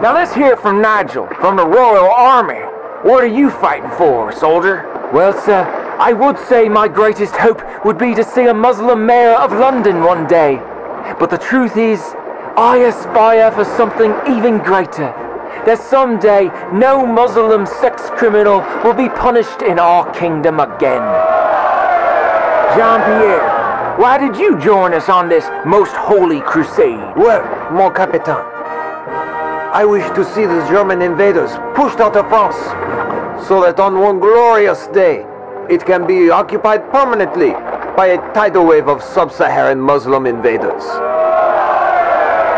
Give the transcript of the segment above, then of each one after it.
Now let's hear from Nigel, from the Royal Army. What are you fighting for, soldier? Well, sir, I would say my greatest hope would be to see a Muslim mayor of London one day. But the truth is, I aspire for something even greater. That someday no Muslim sex criminal will be punished in our kingdom again. Jean Pierre, why did you join us on this most holy crusade? Well, mon capitaine, I wish to see the German invaders pushed out of France, so that on one glorious day it can be occupied permanently by a tidal wave of sub-Saharan Muslim invaders.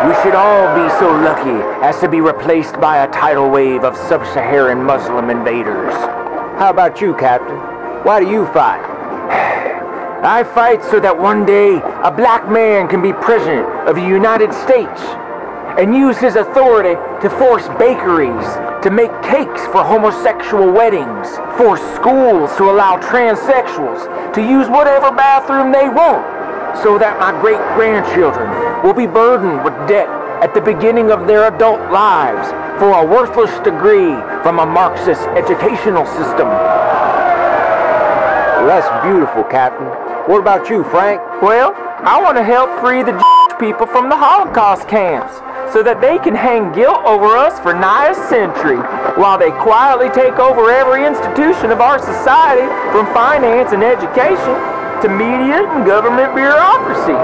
We should all be so lucky as to be replaced by a tidal wave of sub-Saharan Muslim invaders. How about you, Captain? Why do you fight? I fight so that one day a black man can be president of the United States and use his authority to force bakeries to make cakes for homosexual weddings, force schools to allow transsexuals to use whatever bathroom they want, so that my great grandchildren will be burdened with debt at the beginning of their adult lives for a worthless degree from a Marxist educational system. Well, that's beautiful, Captain. What about you, Frank? Well, I want to help free the people from the Holocaust camps so that they can hang guilt over us for nigh a century while they quietly take over every institution of our society from finance and education to media and government bureaucracy.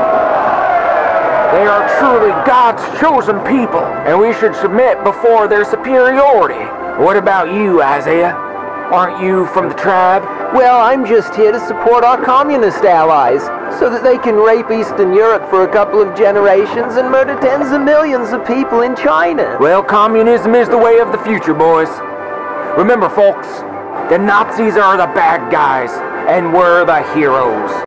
They are truly God's chosen people, and we should submit before their superiority. What about you, Isaiah? Aren't you from the tribe? Well, I'm just here to support our communist allies so that they can rape Eastern Europe for a couple of generations and murder tens of millions of people in China. Well, communism is the way of the future, boys. Remember, folks, the Nazis are the bad guys, and we're the heroes.